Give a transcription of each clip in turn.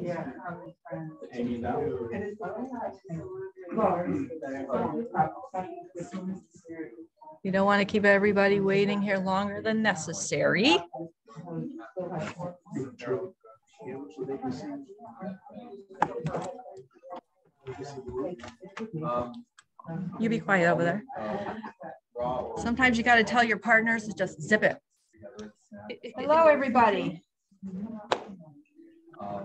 Yeah. Hanging out. You don't want to keep everybody waiting here longer than necessary. Um, You be quiet over there. Sometimes you got to tell your partners to just zip it. Hello, everybody.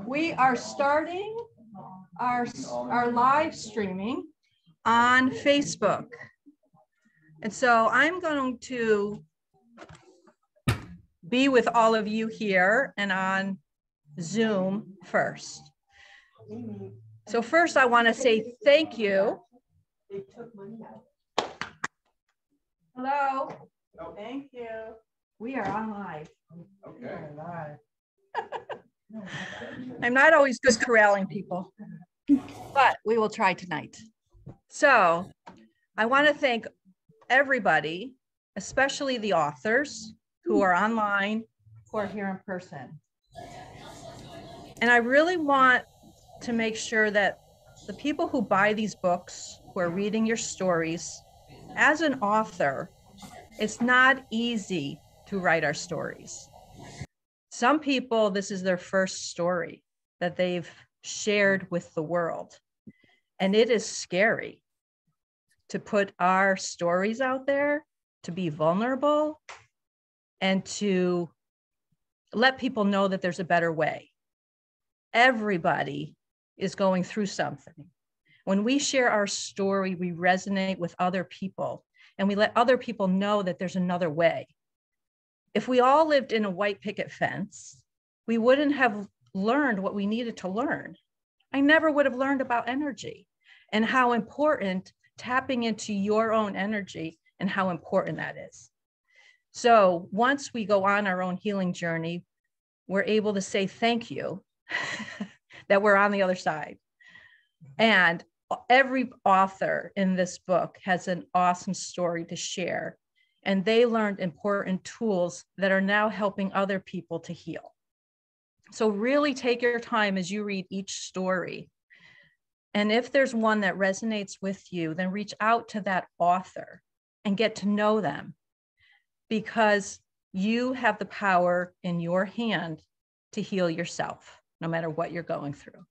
We are starting our, our live streaming on Facebook. And so I'm going to be with all of you here and on Zoom first. So first I want to say thank you. Hello. Thank you. We are on live. Okay. I'm not always good corralling people, but we will try tonight. So I want to thank everybody, especially the authors who are online, who are here in person. And I really want to make sure that the people who buy these books, who are reading your stories, as an author, it's not easy to write our stories. Some people, this is their first story that they've shared with the world. And it is scary to put our stories out there, to be vulnerable, and to let people know that there's a better way. Everybody is going through something. When we share our story, we resonate with other people and we let other people know that there's another way. If we all lived in a white picket fence, we wouldn't have learned what we needed to learn. I never would have learned about energy and how important tapping into your own energy and how important that is. So once we go on our own healing journey, we're able to say thank you that we're on the other side. And every author in this book has an awesome story to share. And they learned important tools that are now helping other people to heal. So, really take your time as you read each story. And if there's one that resonates with you, then reach out to that author and get to know them because you have the power in your hand to heal yourself, no matter what you're going through.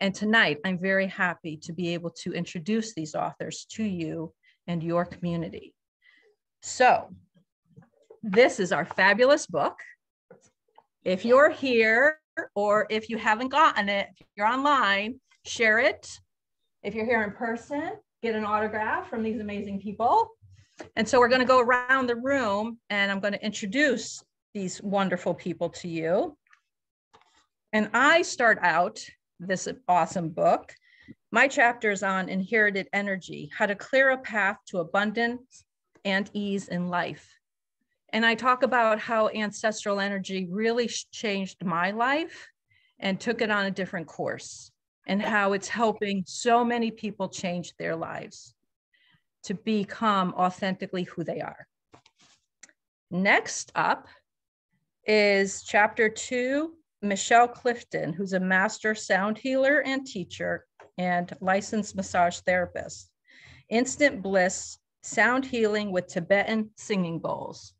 And tonight, I'm very happy to be able to introduce these authors to you and your community. So, this is our fabulous book. If you're here or if you haven't gotten it, if you're online, share it. If you're here in person, get an autograph from these amazing people. And so we're going to go around the room and I'm going to introduce these wonderful people to you. And I start out this awesome book. My chapter is on inherited energy, how to clear a path to abundance and ease in life. And I talk about how ancestral energy really changed my life and took it on a different course, and how it's helping so many people change their lives to become authentically who they are. Next up is chapter two Michelle Clifton, who's a master sound healer and teacher and licensed massage therapist. Instant Bliss Sound Healing with Tibetan Singing Bowls.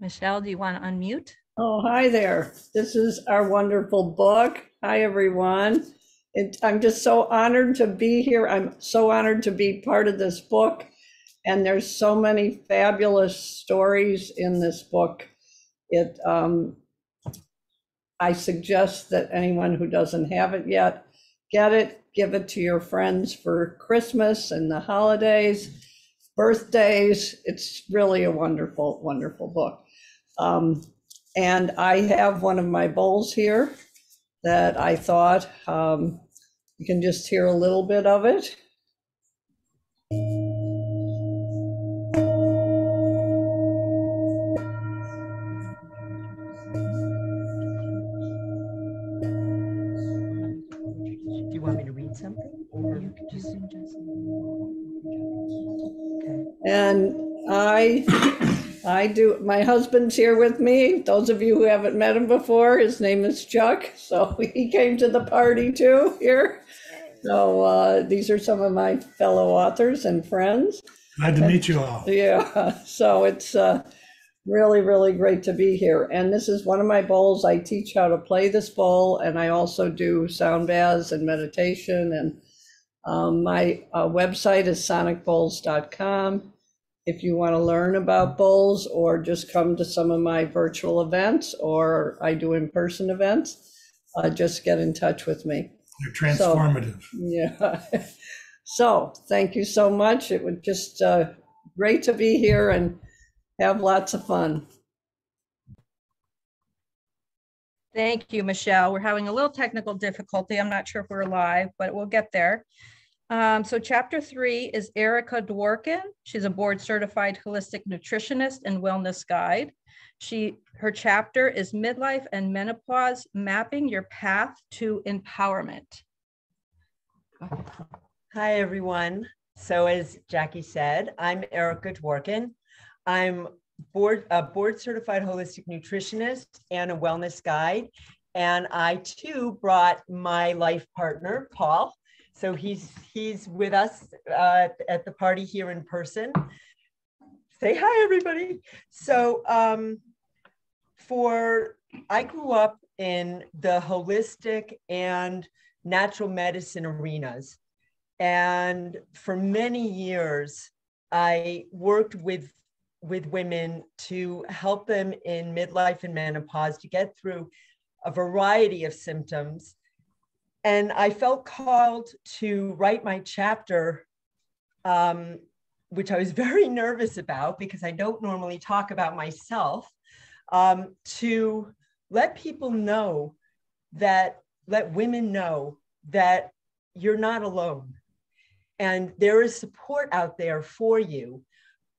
Michelle, do you want to unmute? Oh, hi there. This is our wonderful book. Hi, everyone. It, I'm just so honored to be here. I'm so honored to be part of this book. And there's so many fabulous stories in this book. It um, I suggest that anyone who doesn't have it yet, get it, give it to your friends for Christmas and the holidays, birthdays. It's really a wonderful, wonderful book. Um, and I have one of my bowls here that I thought um, you can just hear a little bit of it. I do. My husband's here with me. Those of you who haven't met him before, his name is Chuck. So he came to the party too here. So uh, these are some of my fellow authors and friends. Glad to meet you all. Yeah, so it's uh, really, really great to be here. And this is one of my bowls. I teach how to play this bowl, and I also do sound baths and meditation. And um, my uh, website is sonicbowls.com. If you want to learn about bowls or just come to some of my virtual events or I do in person events, uh, just get in touch with me. They're transformative. Yeah. So thank you so much. It was just uh, great to be here and have lots of fun. Thank you, Michelle. We're having a little technical difficulty. I'm not sure if we're live, but we'll get there. Um, so chapter three is Erica Dworkin. She's a board certified holistic nutritionist and wellness guide. She, her chapter is midlife and menopause, mapping your path to empowerment. Hi, everyone. So as Jackie said, I'm Erica Dworkin. I'm board, a board certified holistic nutritionist and a wellness guide. And I too brought my life partner, Paul. So he's he's with us uh, at the party here in person. Say hi, everybody. So um, for I grew up in the holistic and natural medicine arenas. And for many years, I worked with, with women to help them in midlife and menopause to get through a variety of symptoms. And I felt called to write my chapter, um, which I was very nervous about because I don't normally talk about myself, um, to let people know that, let women know that you're not alone. And there is support out there for you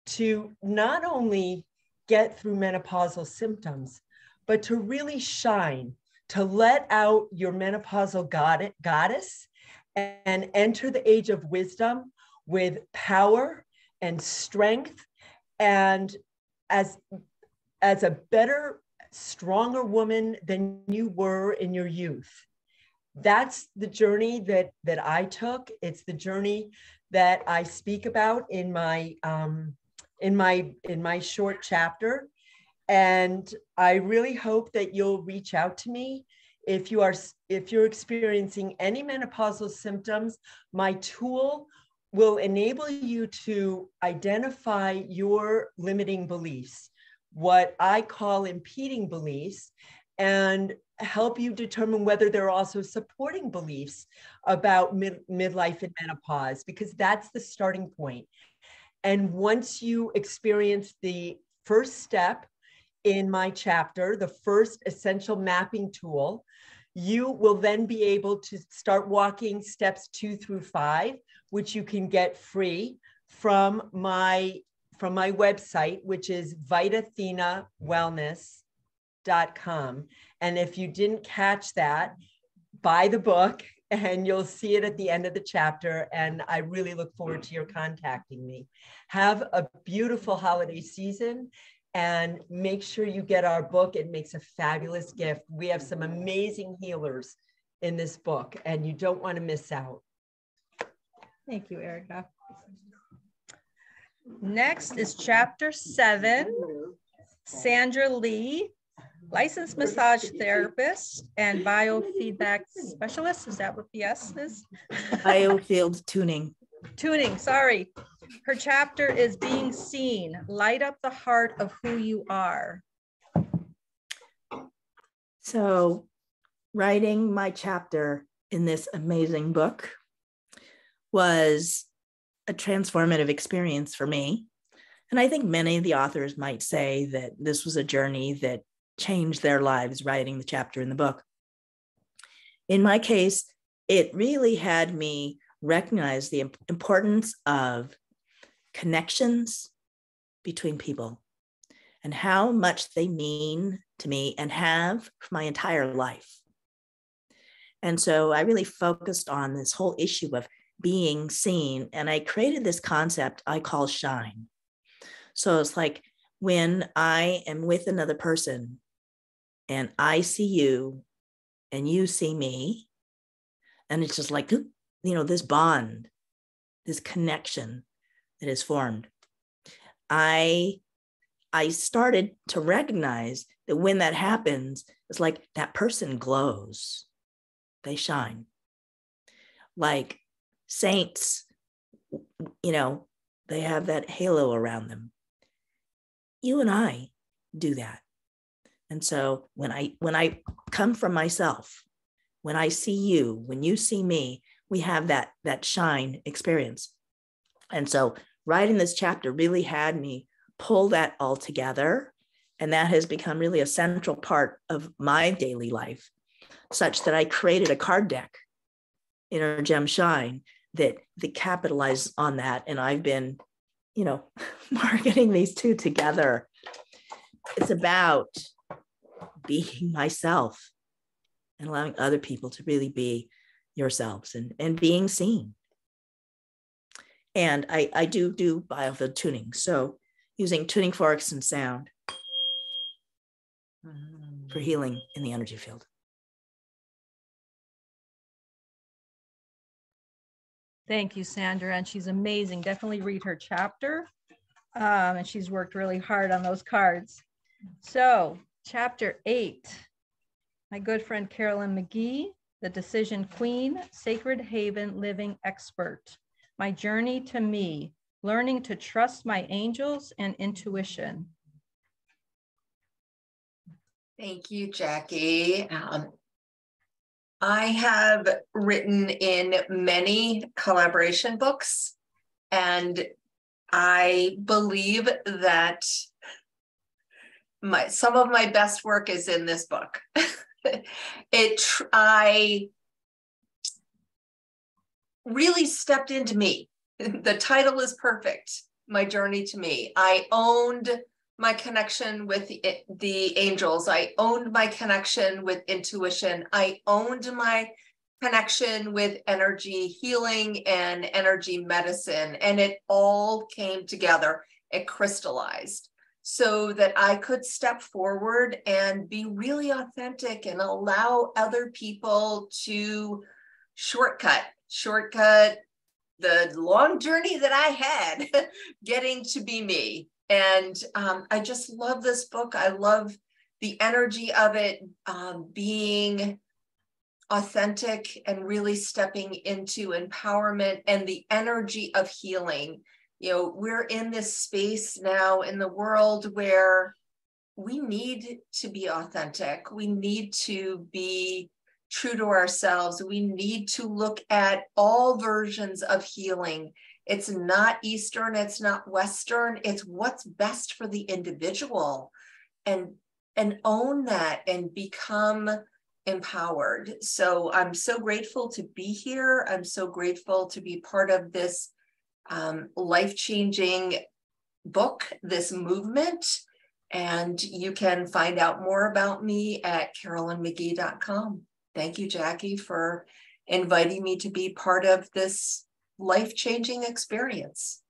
to not only get through menopausal symptoms, but to really shine, to let out your menopausal goddess and enter the age of wisdom with power and strength and as as a better stronger woman than you were in your youth that's the journey that that I took. It's the journey that I speak about in my um, in my in my short chapter, and I really hope that you'll reach out to me if you are if you're experiencing any menopausal symptoms. My tool will enable you to identify your limiting beliefs, what I call impeding beliefs, and help you determine whether there are also supporting beliefs about mid- midlife and menopause, because that's the starting point. And once you experience the first step in my chapter, the first essential mapping tool, you will then be able to start walking steps two through five, which you can get free from my from my website, which is vitathena.wellness.com. And if you didn't catch that, buy the book and you'll see it at the end of the chapter. And I really look forward to your contacting me. Have a beautiful holiday season and make sure you get our book. It makes a fabulous gift. We have some amazing healers in this book, and you don't want to miss out. Thank you, Erica. Next is chapter seven, Sandra Lee, licensed massage therapist and biofeedback specialist. Is that what the S is? Biofield tuning. Tuning, sorry. Her chapter is Being Seen, Light Up the Heart of Who You Are. So, writing my chapter in this amazing book was a transformative experience for me. And I think many of the authors might say that this was a journey that changed their lives writing the chapter in the book. In my case, it really had me recognize the importance of connections between people and how much they mean to me and have for my entire life. And so I really focused on this whole issue of being seen. And I created this concept I call shine. So it's like when I am with another person and I see you and you see me, and it's just like, you know, this bond, this connection that is formed. I I started to recognize that when that happens, it's like that person glows, they shine. Like saints, you know, they have that halo around them. You and I do that. And so when I when I come from myself, when I see you, when you see me, we have that that shine experience. And so writing this chapter really had me pull that all together. And that has become really a central part of my daily life, such that I created a card deck, Inner Gem Shine, that, that capitalizes on that. And I've been, you know, marketing these two together. It's about being myself and allowing other people to really be yourselves and, and being seen. And I, I do do biofield tuning. So using tuning forks and sound for healing in the energy field. Thank you, Sandra. And she's amazing. Definitely read her chapter. Um, and she's worked really hard on those cards. So, chapter eight, my good friend Carolyn McGee, the Decision Queen, Sacred Haven Living Expert. My journey to me, learning to trust my angels and intuition. Thank you, Jackie. Um, I have written in many collaboration books, and I believe that my some of my best work is in this book. it I really stepped into me the title is perfect. My journey to me. I owned my connection with the, the angels. I owned my connection with intuition. I owned my connection with energy healing and energy medicine. And it all came together. It crystallized so that I could step forward and be really authentic and allow other people to shortcut, shortcut the long journey that I had getting to be me. And um, I just love this book. I love the energy of it um, being authentic and really stepping into empowerment and the energy of healing. You know, we're in this space now in the world where we need to be authentic. We need to be true to ourselves. We need to look at all versions of healing. It's not Eastern, it's not Western, it's what's best for the individual and and own that and become empowered. So I'm so grateful to be here. I'm so grateful to be part of this um, life changing book, this movement. And you can find out more about me at carolynmcgee.com. Thank you, Jackie, for inviting me to be part of this life changing experience.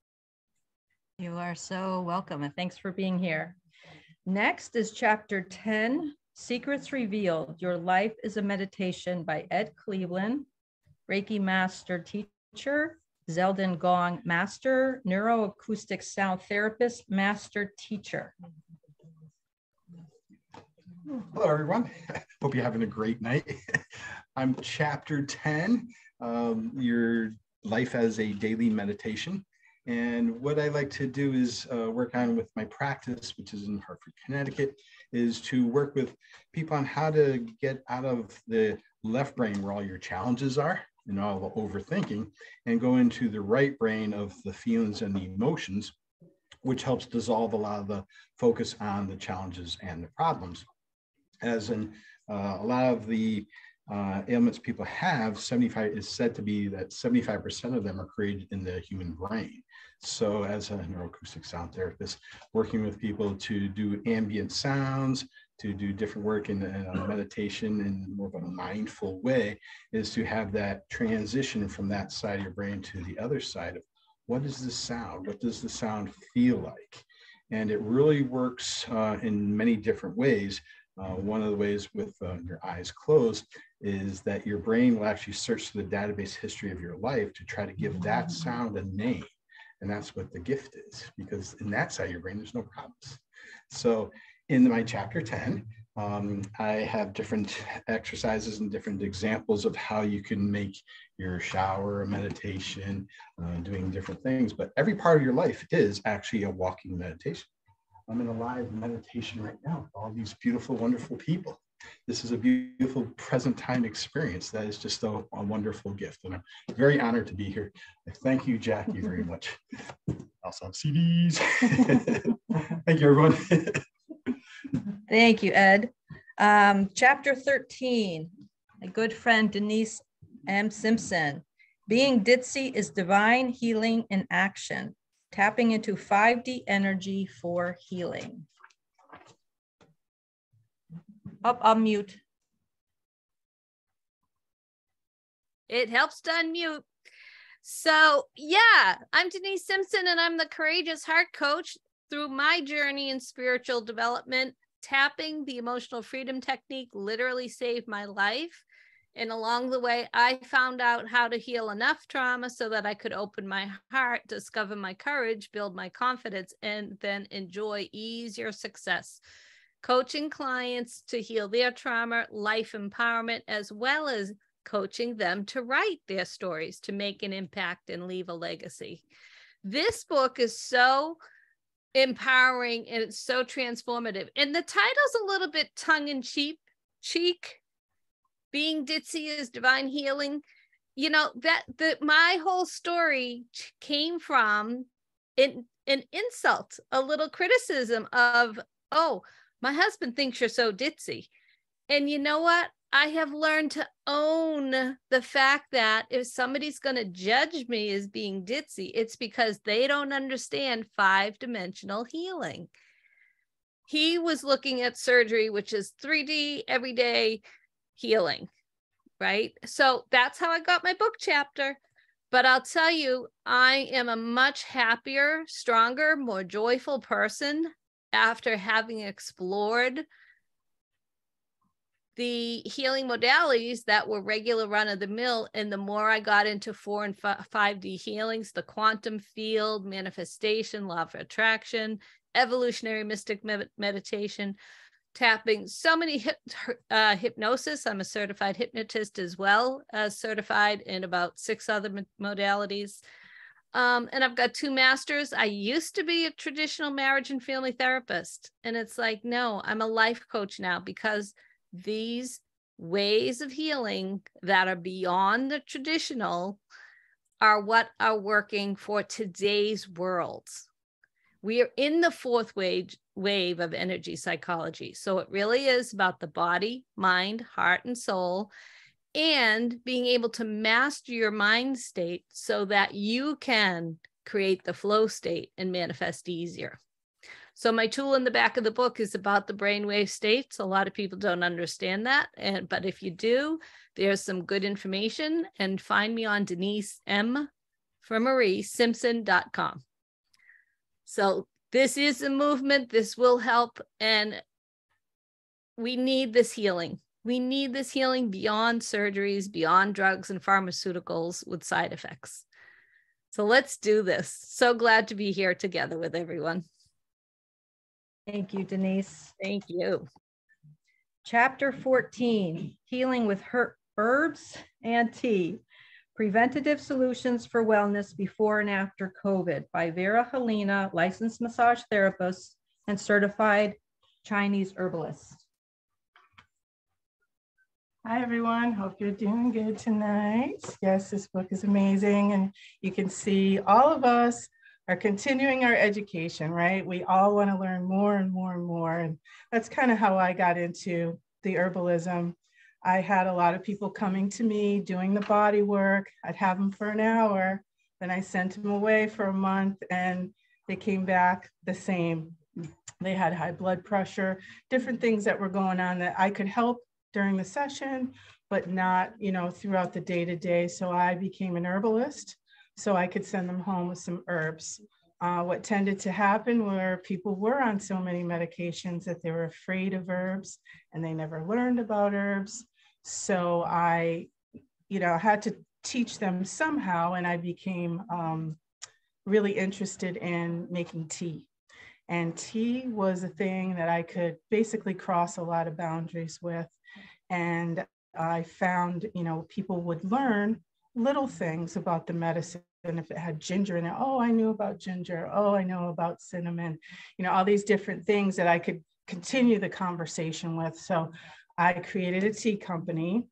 You are so welcome, and thanks for being here. Next is chapter 10 Secrets Revealed Your Life is a Meditation by Ed Cleveland, Reiki Master Teacher, Zeldin Gong Master, Neuroacoustic Sound Therapist, Master Teacher. Hello, everyone. Hope you're having a great night. I'm chapter 10, um, your life as a daily meditation. And what I like to do is uh, work on with my practice, which is in Hartford, Connecticut, is to work with people on how to get out of the left brain where all your challenges are and all the overthinking and go into the right brain of the feelings and the emotions, which helps dissolve a lot of the focus on the challenges and the problems as in uh, a lot of the uh, ailments people have, 75 is said to be that 75% of them are created in the human brain. So, as a neuroacoustic sound therapist, working with people to do ambient sounds, to do different work in, in meditation in more of a mindful way, is to have that transition from that side of your brain to the other side of what is the sound? What does the sound feel like? And it really works uh, in many different ways. Uh, one of the ways with uh, your eyes closed is that your brain will actually search the database history of your life to try to give that sound a name. And that's what the gift is, because in that side of your brain, there's no problems. So in my chapter 10, um, I have different exercises and different examples of how you can make your shower a meditation, uh, doing different things. But every part of your life is actually a walking meditation. I'm in a live meditation right now. with All these beautiful, wonderful people. This is a beautiful present time experience. That is just a, a wonderful gift. And I'm very honored to be here. I thank you, Jackie, very much. Also have CDs. thank you, everyone. Thank you, Ed. Um, chapter 13, my good friend Denise M. Simpson. Being ditzy is divine healing in action, tapping into 5D energy for healing. Up, oh, unmute. It helps to unmute. So, yeah, I'm Denise Simpson, and I'm the Courageous Heart Coach. Through my journey in spiritual development, tapping the emotional freedom technique literally saved my life. And along the way, I found out how to heal enough trauma so that I could open my heart, discover my courage, build my confidence, and then enjoy easier success. Coaching clients to heal their trauma, life empowerment, as well as coaching them to write their stories to make an impact and leave a legacy. This book is so empowering and it's so transformative. And the title's a little bit tongue in cheek, cheek. Being ditzy is divine healing. You know, that the my whole story came from an, an insult, a little criticism of, oh, my husband thinks you're so ditzy. And you know what? I have learned to own the fact that if somebody's going to judge me as being ditzy, it's because they don't understand five dimensional healing. He was looking at surgery, which is 3D everyday healing, right? So that's how I got my book chapter. But I'll tell you, I am a much happier, stronger, more joyful person after having explored the healing modalities that were regular run of the mill. And the more I got into four and 5D healings, the quantum field, manifestation, law of attraction, evolutionary mystic med- meditation, tapping so many hip, uh, hypnosis. I'm a certified hypnotist as well as certified in about six other modalities. Um, and I've got two masters. I used to be a traditional marriage and family therapist. And it's like, no, I'm a life coach now because these ways of healing that are beyond the traditional are what are working for today's world. We are in the fourth wave, wave of energy psychology. So it really is about the body, mind, heart, and soul, and being able to master your mind state so that you can create the flow state and manifest easier. So my tool in the back of the book is about the brainwave states. A lot of people don't understand that, and but if you do, there's some good information. And find me on Denise M for Marie Simpson.com. So this is a movement. This will help, and we need this healing. We need this healing beyond surgeries, beyond drugs and pharmaceuticals with side effects. So let's do this. So glad to be here together with everyone. Thank you, Denise. Thank you. Chapter 14, Healing with Her Herbs and Tea, Preventative Solutions for Wellness Before and After COVID by Vera Helena, licensed massage therapist and certified Chinese herbalist. Hi, everyone. Hope you're doing good tonight. Yes, this book is amazing. And you can see all of us are continuing our education, right? We all want to learn more and more and more. And that's kind of how I got into the herbalism. I had a lot of people coming to me doing the body work. I'd have them for an hour, then I sent them away for a month and they came back the same. They had high blood pressure, different things that were going on that I could help during the session, but not, you know, throughout the day to day. So I became an herbalist so I could send them home with some herbs. uh, what tended to happen were people were on so many medications that they were afraid of herbs and they never learned about herbs. So I, you know, had to teach them somehow, and I became um, really interested in making tea. And tea was a thing that I could basically cross a lot of boundaries with. And I found, you know, people would learn little things about the medicine. And if it had ginger in it, oh, I knew about ginger. Oh, I know about cinnamon, you know, all these different things that I could continue the conversation with. So I created a tea company.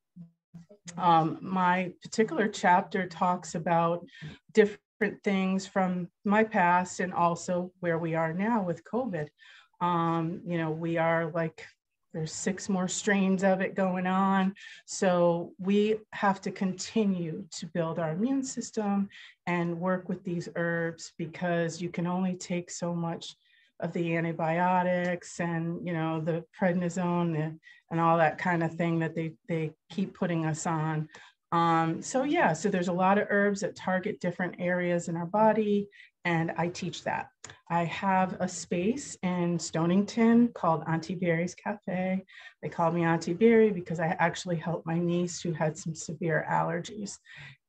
Um, my particular chapter talks about different things from my past and also where we are now with COVID. Um, you know, we are like there's six more strains of it going on. So we have to continue to build our immune system and work with these herbs because you can only take so much of the antibiotics and you know the prednisone and, and all that kind of thing that they they keep putting us on um, so yeah so there's a lot of herbs that target different areas in our body and I teach that. I have a space in Stonington called Auntie Berry's Cafe. They call me Auntie Berry because I actually helped my niece who had some severe allergies.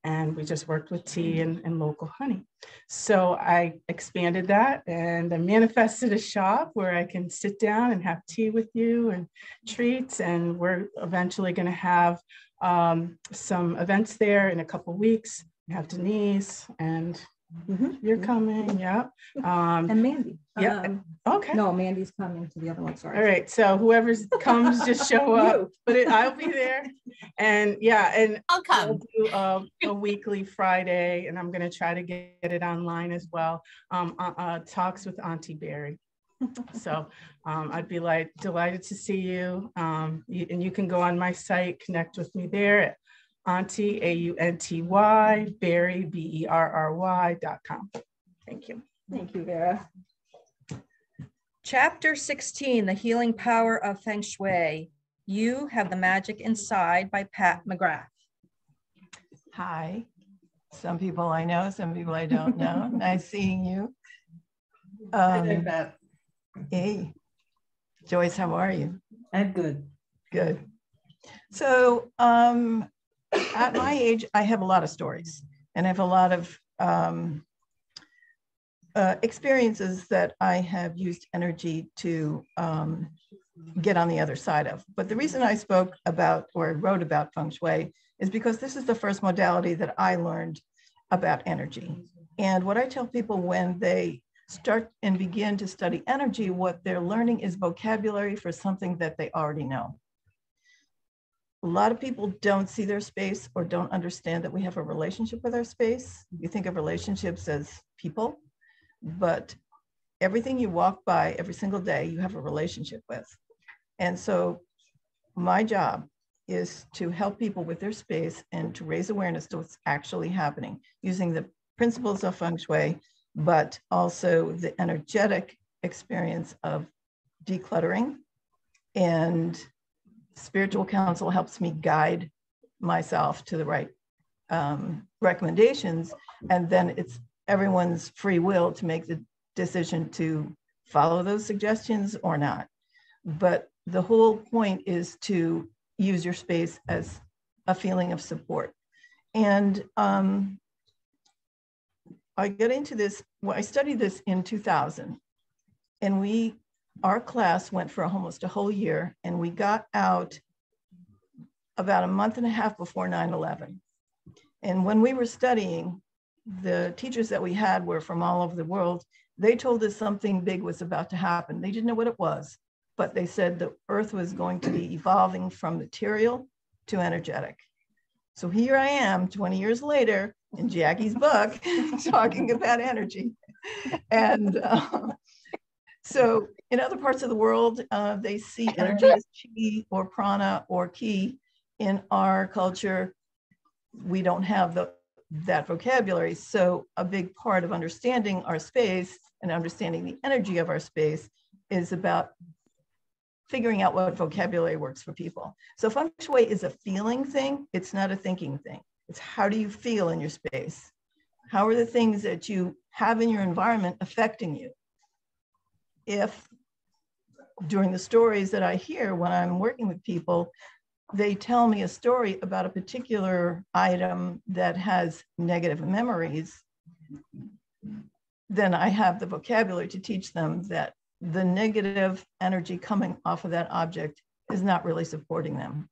And we just worked with tea and, and local honey. So I expanded that and I manifested a shop where I can sit down and have tea with you and treats. And we're eventually going to have um, some events there in a couple weeks. We have Denise and Mhm. you're coming, yeah. Um, And Mandy. Yeah, Um, okay. No, Mandy's coming to the other one, sorry. All right, so whoever's comes, just show up, but it, I'll be there. And yeah, and I'll I'll come. do a, a weekly Friday, and I'm gonna try to get it online as well. Um, uh, uh, talks with Auntie Berry. So, um, I'd be like delighted to see you. Um, you- and you can go on my site, connect with me there at Auntie, A-U-N-T-Y, Berry, B-E-R-R-Y dot com. Thank you. Thank you, Vera. Chapter 16, The Healing Power of Feng Shui. You Have the Magic Inside by Pat McGrath. Hi. Some people I know, some people I don't know. nice seeing you. Um, hey, Joyce, how are you? I'm good. Good. So, um, at my age, I have a lot of stories and I have a lot of um, uh, experiences that I have used energy to um, get on the other side of. But the reason I spoke about or wrote about feng shui is because this is the first modality that I learned about energy. And what I tell people when they start and begin to study energy, what they're learning is vocabulary for something that they already know. A lot of people don't see their space or don't understand that we have a relationship with our space. You think of relationships as people, but everything you walk by every single day, you have a relationship with. And so my job is to help people with their space and to raise awareness to what's actually happening using the principles of feng shui, but also the energetic experience of decluttering. And spiritual counsel helps me guide myself to the right um, recommendations. And then it's everyone's free will to make the decision to follow those suggestions or not. But the whole point is to use your space as a feeling of support. And um, I get into this, well, I studied this in 2000 and we, our class went for almost a whole year and we got out about a month and a half before 9-11. And when we were studying, the teachers that we had were from all over the world. They told us something big was about to happen. They didn't know what it was, but they said the earth was going to be evolving from material to energetic. So here I am 20 years later in Jackie's book talking about energy. And uh, so in other parts of the world, uh, they see energy as chi or prana or ki. In our culture, we don't have the, that vocabulary. So a big part of understanding our space and understanding the energy of our space is about figuring out what vocabulary works for people. So feng shui is a feeling thing. It's not a thinking thing. It's how do you feel in your space? How are the things that you have in your environment affecting you. If during the stories that I hear when I'm working with people, they tell me a story about a particular item that has negative memories, then I have the vocabulary to teach them that the negative energy coming off of that object is not really supporting them.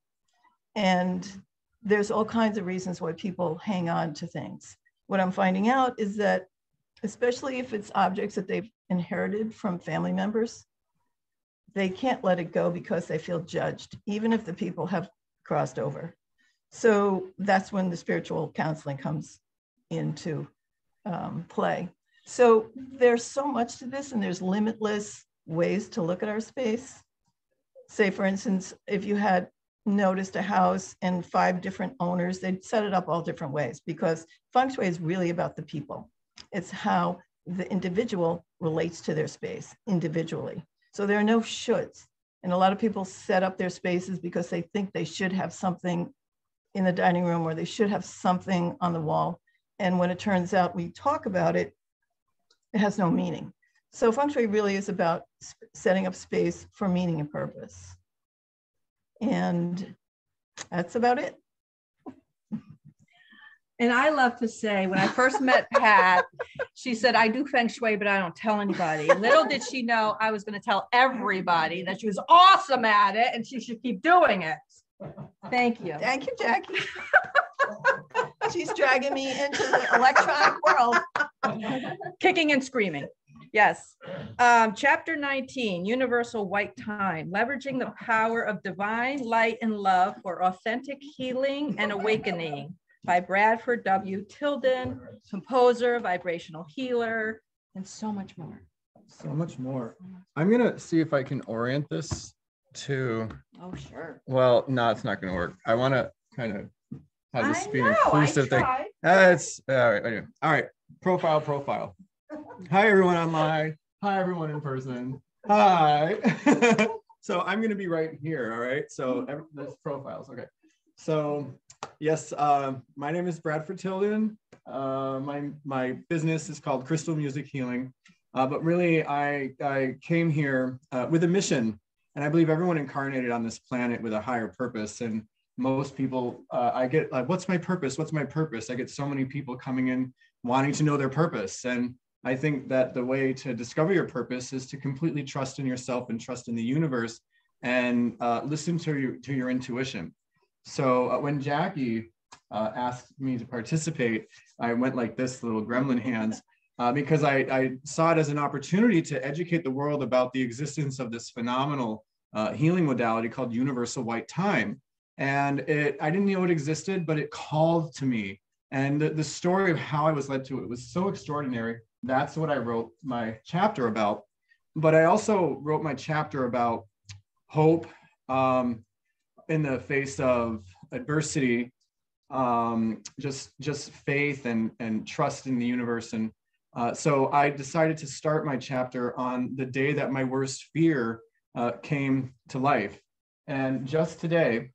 And there's all kinds of reasons why people hang on to things. What I'm finding out is that, especially if it's objects that they've inherited from family members, they can't let it go because they feel judged, even if the people have crossed over. So that's when the spiritual counseling comes into um, play. So there's so much to this, and there's limitless ways to look at our space. Say, for instance, if you had noticed a house and five different owners, they'd set it up all different ways because feng shui is really about the people. It's how the individual relates to their space individually. So there are no shoulds. And a lot of people set up their spaces because they think they should have something in the dining room or they should have something on the wall. And when it turns out we talk about it, it has no meaning. So feng shui really is about setting up space for meaning and purpose. And that's about it. And I love to say, when I first met Pat, she said, I do feng shui, but I don't tell anybody. Little did she know I was going to tell everybody that she was awesome at it and she should keep doing it. Thank you. Thank you, Jackie. She's dragging me into the electronic world. Kicking and screaming. Yes. Um, chapter 19 Universal White Time Leveraging the Power of Divine Light and Love for Authentic Healing and Awakening by Bradford W. Tilden, composer, vibrational healer, and so much more. So much more. I'm gonna see if I can orient this to. Oh, sure. Well, no, it's not gonna work. I want to kind of have this I be know, I inclusive thing. Uh, all right. Anyway. All right. Profile, profile. Hi, everyone online. Hi, everyone in person. Hi. so I'm going to be right here. All right. So every, there's profiles. Okay. So yes, uh, my name is Bradford Tilden. Uh, my my business is called Crystal Music Healing. Uh, but really, I I came here uh, with a mission, and I believe everyone incarnated on this planet with a higher purpose. And most people, uh, I get like, what's my purpose? What's my purpose? I get so many people coming in wanting to know their purpose, and I think that the way to discover your purpose is to completely trust in yourself and trust in the universe and uh, listen to your, to your intuition. So uh, when Jackie uh, asked me to participate, I went like this little gremlin hands uh, because I, I, saw it as an opportunity to educate the world about the existence of this phenomenal uh, healing modality called universal white time. And it, I didn't know it existed, but it called to me. And the, the story of how I was led to it was so extraordinary that's what I wrote my chapter about. But I also wrote my chapter about hope um, in the face of adversity, um, just just faith and and trust in the universe. And uh, so I decided to start my chapter on the day that my worst fear uh, came to life. And just today,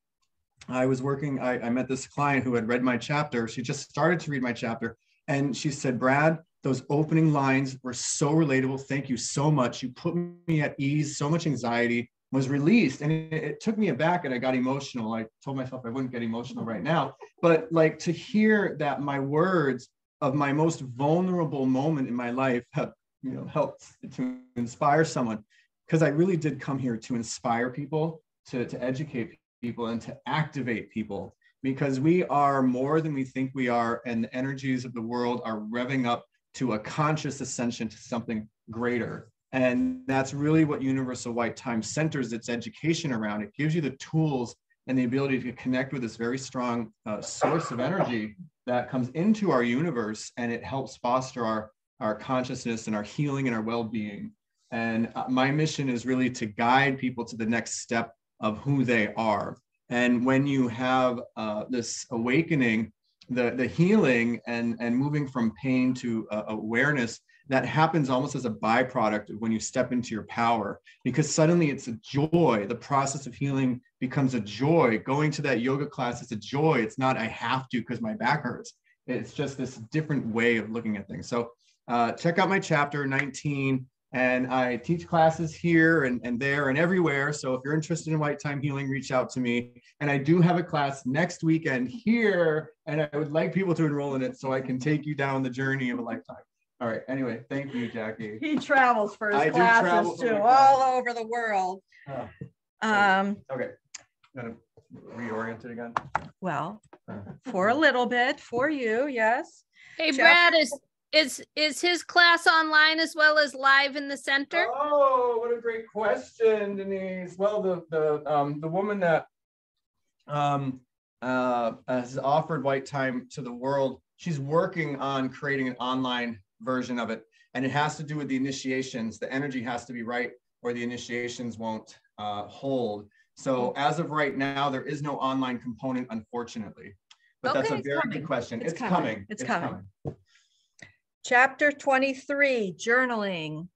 I was working. I, I met this client who had read my chapter. She just started to read my chapter, and she said, "Brad." those opening lines were so relatable. Thank you so much. You put me at ease. So much anxiety was released. And it, it, took me aback and I got emotional. I told myself I wouldn't get emotional right now. But like to hear that my words of my most vulnerable moment in my life have, you know, helped to inspire someone. Because I really did come here to inspire people, to, to educate people, and to activate people because we are more than we think we are, and the energies of the world are revving up to a conscious ascension to something greater. And that's really what Universal White Time centers its education around. It gives you the tools and the ability to connect with this very strong uh, source of energy that comes into our universe and it helps foster our, our consciousness and our healing and our well being. And uh, my mission is really to guide people to the next step of who they are. And when you have uh, this awakening the, the healing and, and moving from pain to uh, awareness that happens almost as a byproduct of when you step into your power because suddenly it's a joy the process of healing becomes a joy going to that yoga class is a joy it's not i have to because my back hurts it's just this different way of looking at things so uh, check out my chapter 19. And I teach classes here and, and there and everywhere. So if you're interested in white time healing, reach out to me. And I do have a class next weekend here, and I would like people to enroll in it so I can take you down the journey of a lifetime. All right. Anyway, thank you, Jackie. He travels for his I do travel classes for too, my all classes. over the world. Oh, Um, okay. Gonna reorient it again. well, for a little bit, for you, yes. Hey, Chapter Brad, is is is his class online as well as live in the center? Oh, what a great question, Denise. Well, the the um the woman that um uh has offered white time to the world, she's working on creating an online version of it. And it has to do with the initiations. The energy has to be right or the initiations won't uh, hold. So as of right now, there is no online component, unfortunately. But that's a very coming. good question. It's It's, coming. coming. It's coming. Chapter 23 Journaling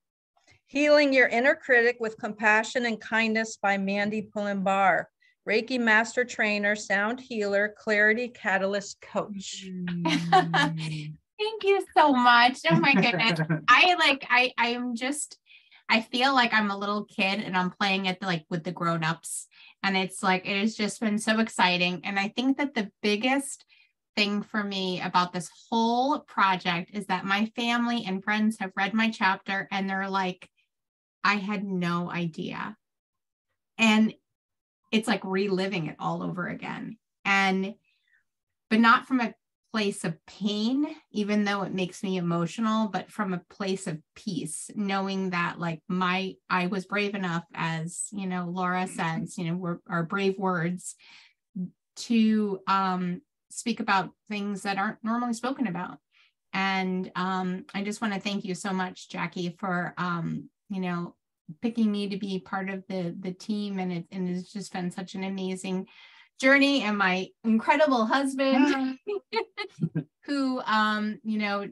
Healing Your Inner Critic with Compassion and Kindness by Mandy Pullenbar, Reiki Master Trainer, Sound Healer, Clarity Catalyst Coach. Thank you so much. Oh my goodness. I like I I'm just I feel like I'm a little kid and I'm playing it like with the grown-ups. And it's like it has just been so exciting. And I think that the biggest thing for me about this whole project is that my family and friends have read my chapter and they're like, I had no idea. And it's like reliving it all over again. And but not from a place of pain, even though it makes me emotional, but from a place of peace, knowing that like my I was brave enough, as you know, Laura says, you know, we're our brave words to um speak about things that aren't normally spoken about. And um, I just want to thank you so much, Jackie, for um, you know, picking me to be part of the the team. And it and it's just been such an amazing journey and my incredible husband who um you know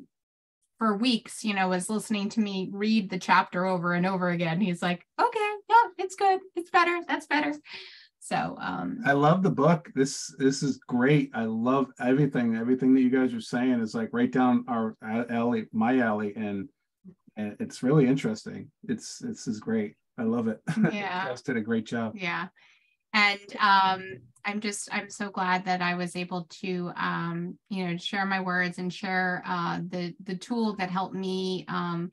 for weeks you know was listening to me read the chapter over and over again he's like okay yeah it's good it's better that's better so um I love the book. This this is great. I love everything. Everything that you guys are saying is like right down our alley, my alley, and and it's really interesting. It's this is great. I love it. Yeah. you guys did a great job. yeah and um i'm just i'm so glad that i was able to um you know share my words and share uh the the tool that helped me um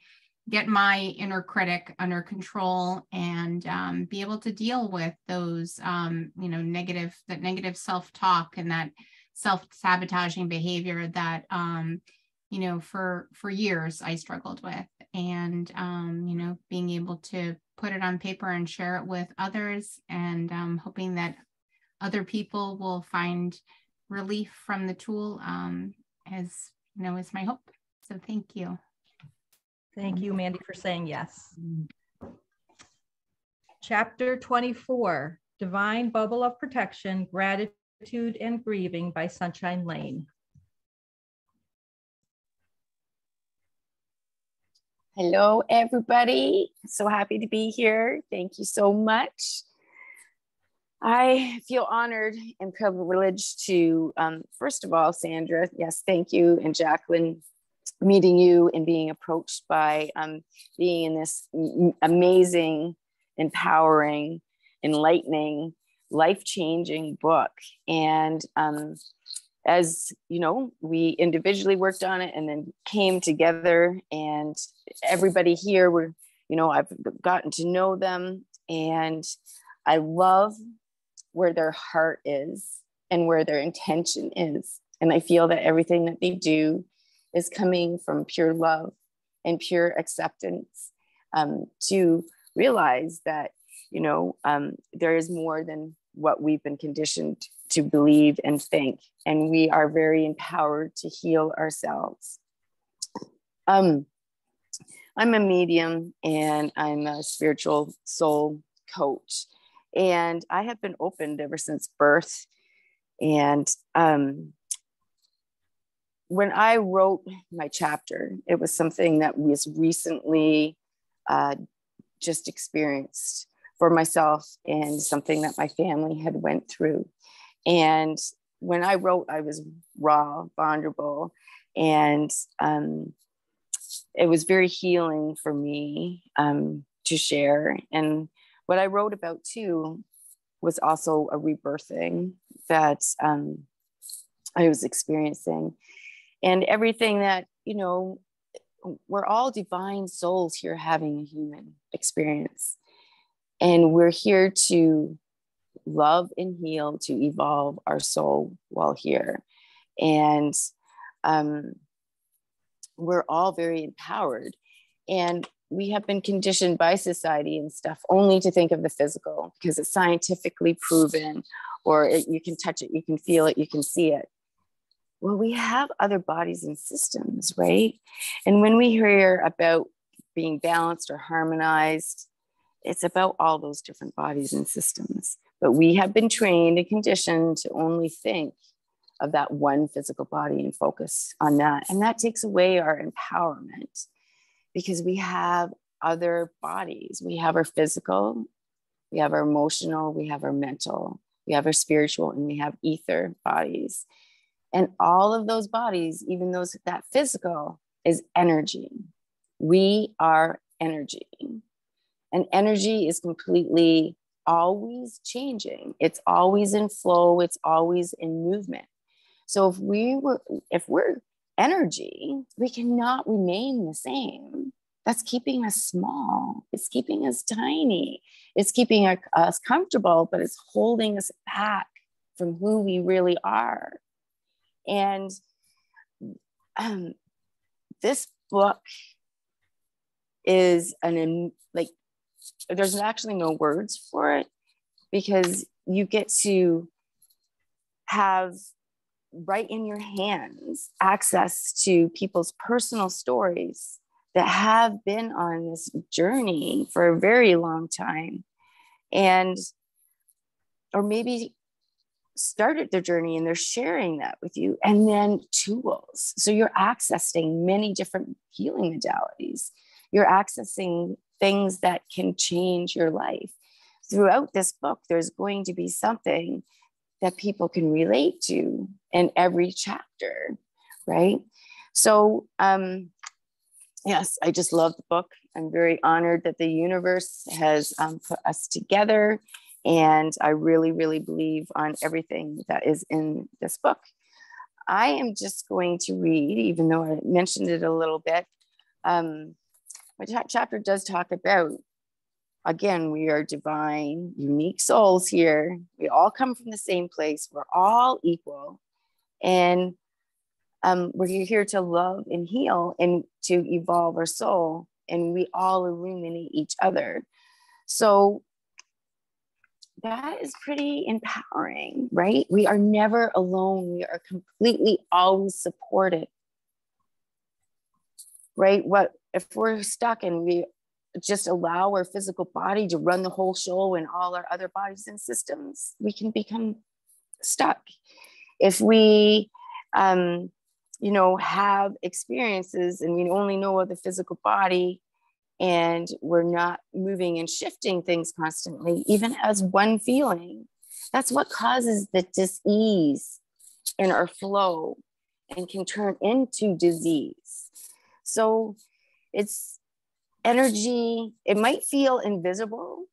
get my inner critic under control and um, be able to deal with those um, you know negative that negative self-talk and that self-sabotaging behavior that um, you know for for years i struggled with. And um, you know being able to put it on paper and share it with others and um, hoping that other people will find relief from the tool um, as you know is my hope so thank you Thank you, Mandy, for saying yes. Chapter 24 Divine Bubble of Protection, Gratitude and Grieving by Sunshine Lane. Hello, everybody. So happy to be here. Thank you so much. I feel honored and privileged to, um, first of all, Sandra, yes, thank you, and Jacqueline, meeting you and being approached by um, being in this amazing, empowering, enlightening, life changing book. And um, as you know, we individually worked on it and then came together, and everybody here, we're, you know, I've gotten to know them, and I love where their heart is and where their intention is. And I feel that everything that they do is coming from pure love and pure acceptance um, to realize that you know um, there is more than what we've been conditioned to believe and think and we are very empowered to heal ourselves um, i'm a medium and i'm a spiritual soul coach and i have been opened ever since birth and um, when I wrote my chapter, it was something that was recently uh, just experienced for myself and something that my family had went through. And when I wrote, I was raw, vulnerable, and um, it was very healing for me um, to share. And what I wrote about too was also a rebirthing that um, I was experiencing. And everything that, you know, we're all divine souls here having a human experience. And we're here to love and heal, to evolve our soul while here. And um, we're all very empowered. And we have been conditioned by society and stuff only to think of the physical because it's scientifically proven, or it, you can touch it, you can feel it, you can see it. Well, we have other bodies and systems, right? And when we hear about being balanced or harmonized, it's about all those different bodies and systems. But we have been trained and conditioned to only think of that one physical body and focus on that. And that takes away our empowerment because we have other bodies. We have our physical, we have our emotional, we have our mental, we have our spiritual, and we have ether bodies. And all of those bodies, even those that physical, is energy. We are energy. And energy is completely always changing. It's always in flow, it's always in movement. So if we were if we're energy, we cannot remain the same. That's keeping us small. It's keeping us tiny. It's keeping us comfortable, but it's holding us back from who we really are. And um, this book is an like there's actually no words for it because you get to have right in your hands access to people's personal stories that have been on this journey for a very long time and or maybe started their journey and they're sharing that with you and then tools. So you're accessing many different healing modalities. You're accessing things that can change your life throughout this book there's going to be something that people can relate to in every chapter, right? So, um, yes, I just love the book. I'm very honored that the universe has um, put us together. And I really, really believe on everything that is in this book. I am just going to read, even though I mentioned it a little bit. Um, my chapter does talk about again, we are divine, unique souls here. We all come from the same place. We're all equal. And um, we're here to love and heal and to evolve our soul. And we all illuminate each other. So that is pretty empowering, right? We are never alone. We are completely always supported. Right? What if we're stuck and we just allow our physical body to run the whole show and all our other bodies and systems, we can become stuck. If we, um, you know, have experiences and we only know of the physical body and we're not moving and shifting things constantly, even as one feeling, that's what causes the dis-ease in our flow and can turn into disease. So it's energy, it might feel invisible,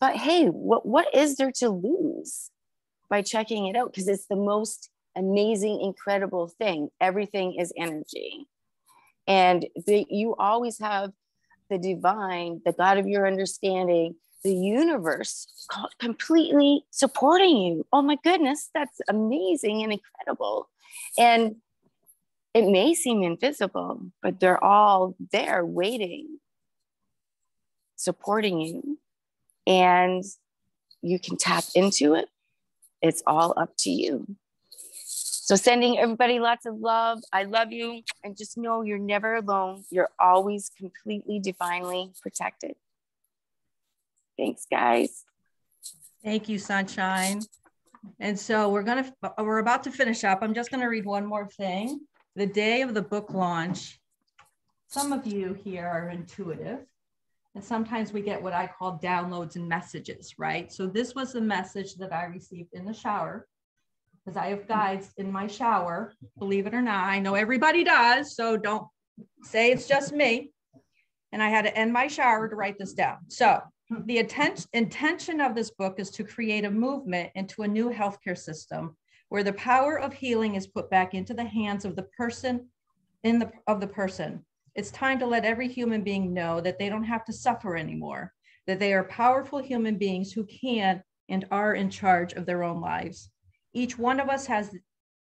but hey, what, what is there to lose by checking it out? Because it's the most amazing, incredible thing. Everything is energy. And you always have the divine, the God of your understanding, the universe completely supporting you. Oh my goodness, that's amazing and incredible. And it may seem invisible, but they're all there waiting, supporting you, and you can tap into it. It's all up to you. So, sending everybody lots of love. I love you. And just know you're never alone. You're always completely divinely protected. Thanks, guys. Thank you, Sunshine. And so we're going to, we're about to finish up. I'm just going to read one more thing the day of the book launch, some of you here are intuitive. And sometimes we get what I call downloads and messages, right? So this was the message that I received in the shower because I have guides in my shower, believe it or not. I know everybody does, so don't say it's just me. And I had to end my shower to write this down. So the intent, intention of this book is to create a movement into a new healthcare system where the power of healing is put back into the hands of the person in the of the person. It's time to let every human being know that they don't have to suffer anymore, that they are powerful human beings who can and are in charge of their own lives. Each one of us has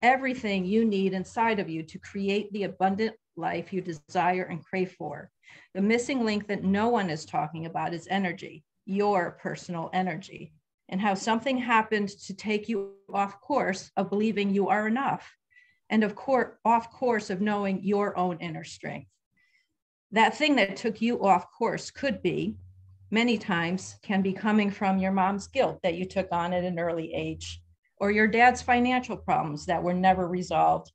everything you need inside of you to create the abundant life you desire and crave for. The missing link that no one is talking about is energy, your personal energy, and how something happened to take you off course of believing you are enough, and of course, off course of knowing your own inner strength. That thing that took you off course could be, many times, can be coming from your mom's guilt that you took on at an early age, or your dad's financial problems that were never resolved,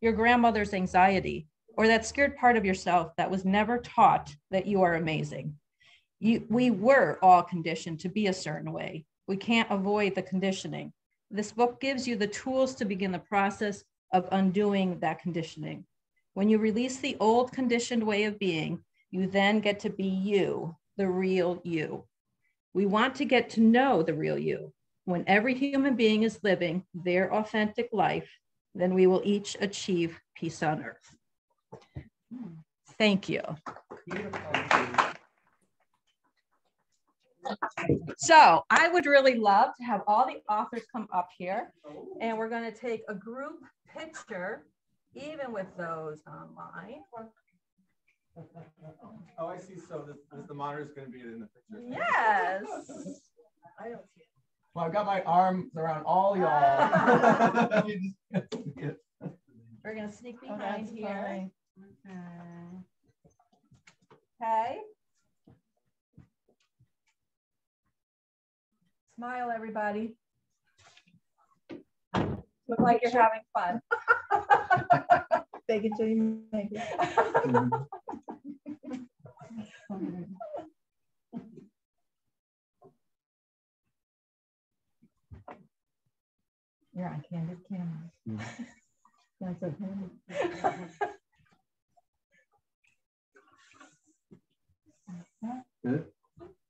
your grandmother's anxiety, or that scared part of yourself that was never taught that you are amazing. You, we were all conditioned to be a certain way. We can't avoid the conditioning. This book gives you the tools to begin the process of undoing that conditioning. When you release the old conditioned way of being, you then get to be you, the real you. We want to get to know the real you. When every human being is living their authentic life, then we will each achieve peace on earth. Hmm. Thank you. So I would really love to have all the authors come up here and we're going to take a group picture, even with those online. Oh, I see. So this, this the monitor is going to be in the picture. Yes. I don't see it. Well, I've got my arms around all y'all. We're going to sneak Oh, behind that's here. fine. Okay. Smile, everybody. Look like you're having fun. Fake it till you make it. You're on candid camera. Mm-hmm. That's okay. Good.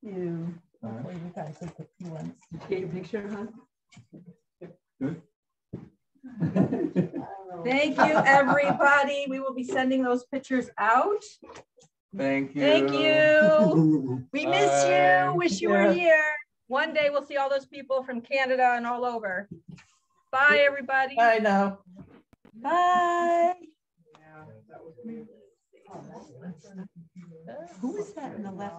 Thank You, hopefully you guys will pick you once. Did you get your picture, huh? Good. Thank you, everybody. We will be sending those pictures out. Thank you. Thank you. We miss Bye. you. Wish you were here. One day we'll see all those people from Canada and all over. Bye, everybody. I know. Bye. Oh, Who is that in the left?